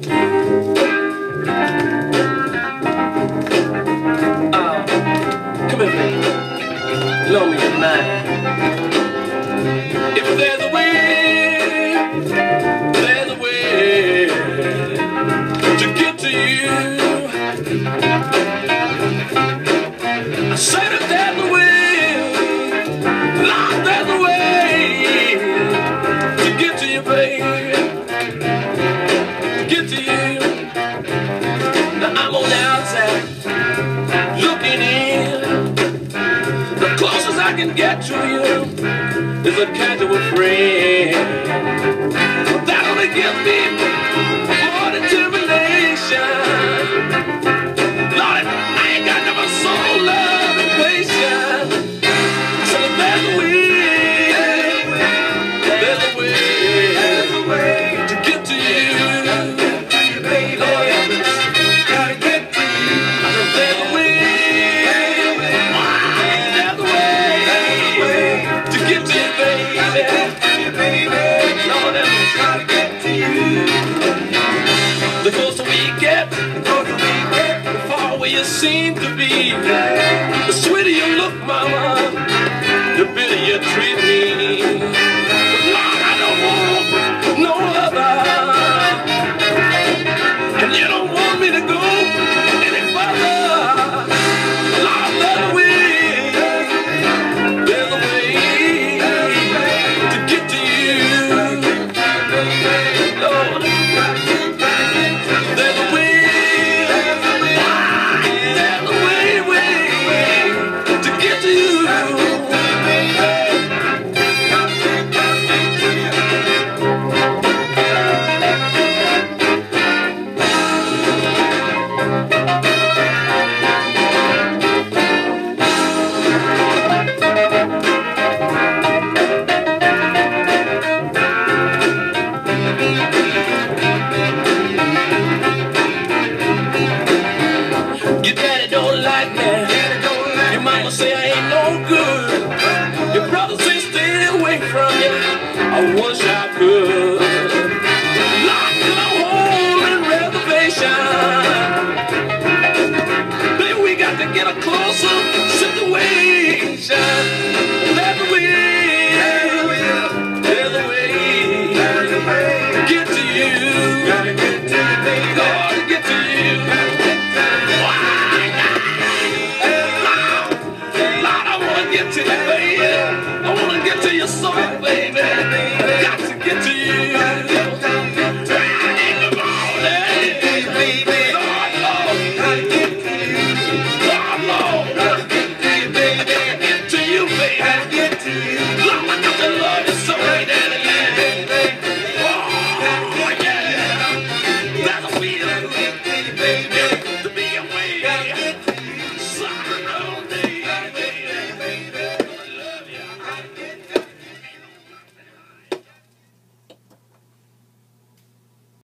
Oh. Come with me. Blow me your mind. get to you. Now I'm on the outside, looking in. The closest I can get to you is a casual friend. That only gives me. we get, we get, the far away you seem to be. The sweeter you look, mama, the better you treat. Your brothers they stay away from you. I wish I could. Lock the hole in reservation. We got to get a closer situation. Get